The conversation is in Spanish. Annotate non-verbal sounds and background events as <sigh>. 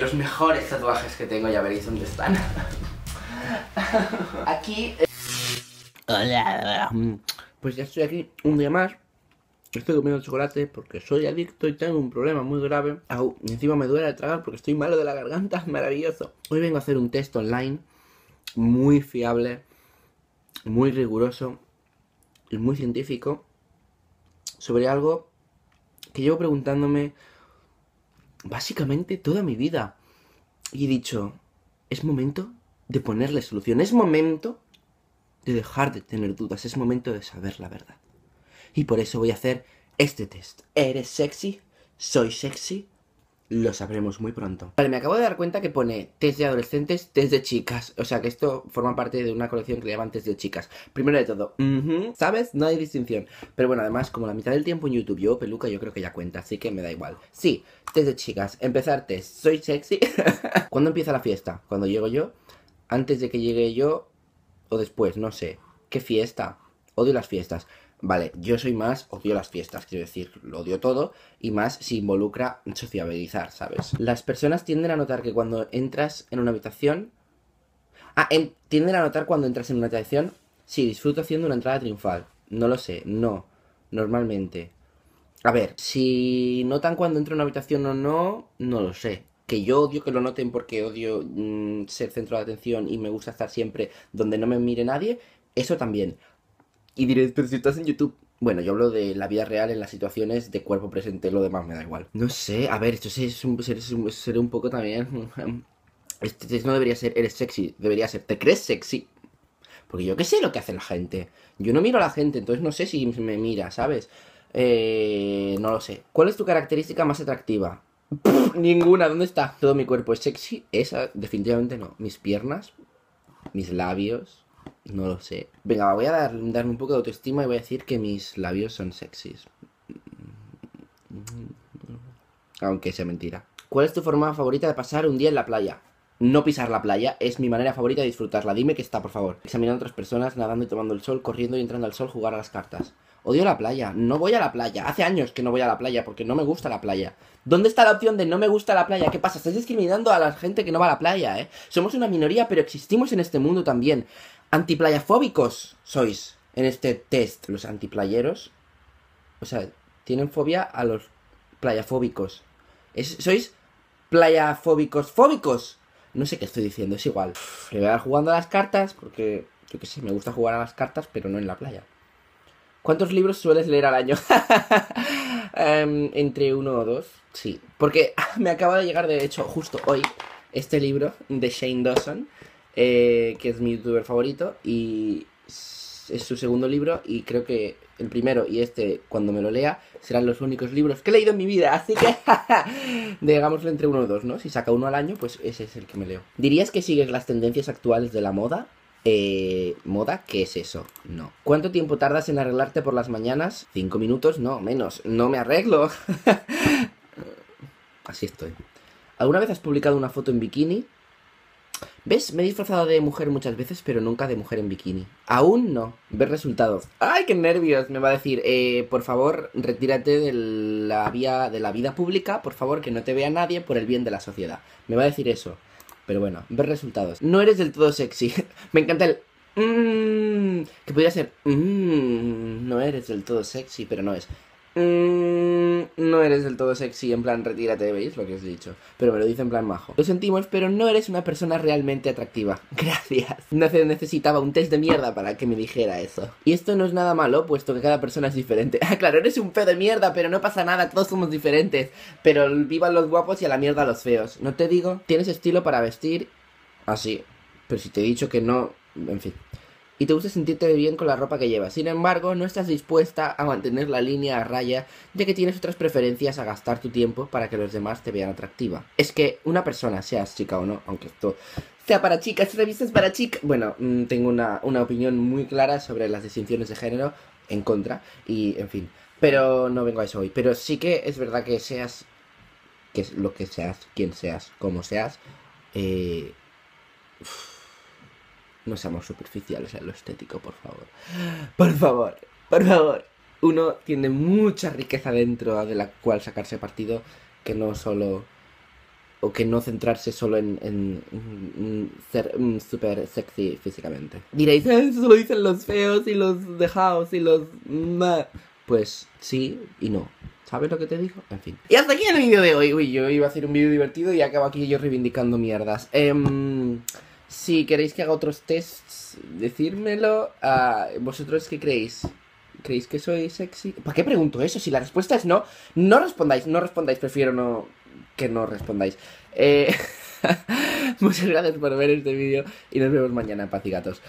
Los mejores tatuajes que tengo, ya veréis dónde están. <laughs> Aquí... Pues ya estoy aquí un día más. Estoy comiendo chocolate porque soy adicto y tengo un problema muy grave. Au, y encima me duele de tragar porque estoy malo de la garganta. <laughs> Maravilloso. Hoy vengo a hacer un test online muy fiable, muy riguroso y muy científico sobre algo que llevo preguntándome básicamente toda mi vida. Y he dicho, es momento de ponerle solución, es momento de dejar de tener dudas, es momento de saber la verdad. Y por eso voy a hacer este test. ¿Eres sexy? ¿Soy sexy? Lo sabremos muy pronto. Vale, me acabo de dar cuenta que pone test de adolescentes, test de chicas. O sea que esto forma parte de una colección que le llaman test de chicas. Primero de todo, ¿sabes? No hay distinción. Pero bueno, además, como la mitad del tiempo en YouTube yo peluca, yo creo que ya cuenta, así que me da igual. Sí, test de chicas. Empezar test. ¿Soy sexy? <laughs> ¿Cuándo empieza la fiesta? ¿Cuando llego yo? ¿Antes de que llegue yo? ¿O después? No sé. ¿Qué fiesta? Odio las fiestas. Vale, yo soy más, odio las fiestas, quiero decir, lo odio todo, y más si involucra sociabilizar, ¿sabes? Las personas tienden a notar que cuando entras en una habitación... Ah, tienden a notar cuando entras en una habitación, sí, disfruto haciendo una entrada triunfal. No lo sé, no, normalmente. A ver, si notan cuando entro en una habitación o no, no lo sé. Que yo odio que lo noten porque odio mm, ser centro de atención y me gusta estar siempre donde no me mire nadie, eso también. Y diréis, pero si estás en YouTube. Bueno, yo hablo de la vida real en las situaciones de cuerpo presente, lo demás me da igual. No sé, a ver, esto es un, ser, un poco también. <laughs> Este no debería ser, eres sexy, debería ser, ¿te crees sexy? Porque yo qué sé lo que hace la gente. Yo no miro a la gente, entonces no sé si me mira, ¿sabes? Eh, no lo sé. ¿Cuál es tu característica más atractiva? ninguna, ¿dónde está? Todo mi cuerpo es sexy. Esa, definitivamente no. Mis piernas, mis labios, no lo sé. Venga, voy a dar, darme un poco de autoestima y voy a decir que mis labios son sexys. Aunque sea mentira. ¿Cuál es tu forma favorita de pasar un día en la playa? No pisar la playa es mi manera favorita de disfrutarla. Dime que está, por favor. Examinando a otras personas, nadando y tomando el sol, corriendo y entrando al sol, jugar a las cartas. Odio la playa. No voy a la playa. Hace años que no voy a la playa porque no me gusta la playa. ¿Dónde está la opción de no me gusta la playa? ¿Qué pasa? Estás discriminando a la gente que no va a la playa, ¿eh? Somos una minoría, pero existimos en este mundo también. Antiplayafóbicos sois en este test. Los antiplayeros. O sea, tienen fobia a los playafóbicos. sois playafóbicos fóbicos. No sé qué estoy diciendo, es igual. Le voy a dar jugando a las cartas porque, yo qué sé, me gusta jugar a las cartas, pero no en la playa. ¿Cuántos libros sueles leer al año? <laughs> Em, entre uno o dos, sí. Porque <laughs> me acaba de llegar, de hecho, justo hoy, este libro de Shane Dawson, eh, que es mi youtuber favorito, y es su segundo libro, y creo que el primero y este, cuando me lo lea, serán los únicos libros que he leído en mi vida, <laughs> así que <laughs> digámoslo entre uno o dos, ¿no? Si saca uno al año, pues ese es el que me leo. ¿Dirías que sigues las tendencias actuales de la moda? Eh, ¿Moda? ¿Qué es eso? No. ¿Cuánto tiempo tardas en arreglarte por las mañanas? ¿Cinco minutos? No, menos. No me arreglo. <laughs> Así estoy. ¿Alguna vez has publicado una foto en bikini? ¿Ves? Me he disfrazado de mujer muchas veces, pero nunca de mujer en bikini. Aún no. Ver resultados. ¡Ay, qué nervios! Me va a decir, eh, por favor, retírate de la, vía, de la vida pública, por favor, que no te vea nadie por el bien de la sociedad. Me va a decir eso. Pero bueno, ver resultados. No eres del todo sexy. <laughs> Me encanta el... Mmm, que podría ser... Mmm, no eres del todo sexy, pero no es... Mmm, no eres del todo sexy, en plan, retírate, ¿veis lo que os he dicho? Pero me lo dice en plan majo. Lo sentimos, pero no eres una persona realmente atractiva. <laughs> Gracias. No necesitaba un test de mierda para que me dijera eso. Y esto no es nada malo, puesto que cada persona es diferente. <laughs> Ah, claro, eres un feo de mierda, pero no pasa nada, todos somos diferentes. Pero vivan los guapos y a la mierda los feos. ¿No te digo? Tienes estilo para vestir así. Pero si te he dicho que no... En fin y te gusta sentirte bien con la ropa que llevas. Sin embargo, no estás dispuesta a mantener la línea a raya ya que tienes otras preferencias a gastar tu tiempo para que los demás te vean atractiva. Es que una persona, seas chica o no, aunque esto sea para chicas, revistas para chicas... Bueno, mm, tengo una, una opinión muy clara sobre las distinciones de género en contra y, en fin. Pero no vengo a eso hoy. Pero sí que es verdad que seas... Que es lo que seas, quien seas, como seas... Eh... No seamos superficiales en lo estético, por favor. Por favor, por favor. Uno tiene mucha riqueza dentro de la cual sacarse partido que no solo o que no centrarse solo en, ser mm, súper sexy físicamente. Diréis, "Eh, eso lo dicen los feos y los dejados y los... ma". Pues sí y no. ¿Sabes lo que te digo? En fin. Y hasta aquí el vídeo de hoy. Uy, yo iba a hacer un vídeo divertido y acabo aquí yo reivindicando mierdas. Em, si queréis que haga otros tests, decírmelo. Ah, ¿Vosotros qué creéis? ¿Creéis que soy sexy? ¿Para qué pregunto eso? Si la respuesta es no, no respondáis, no respondáis, prefiero no que no respondáis. Eh, <laughs> muchas gracias por ver este vídeo y nos vemos mañana, paz y gatos.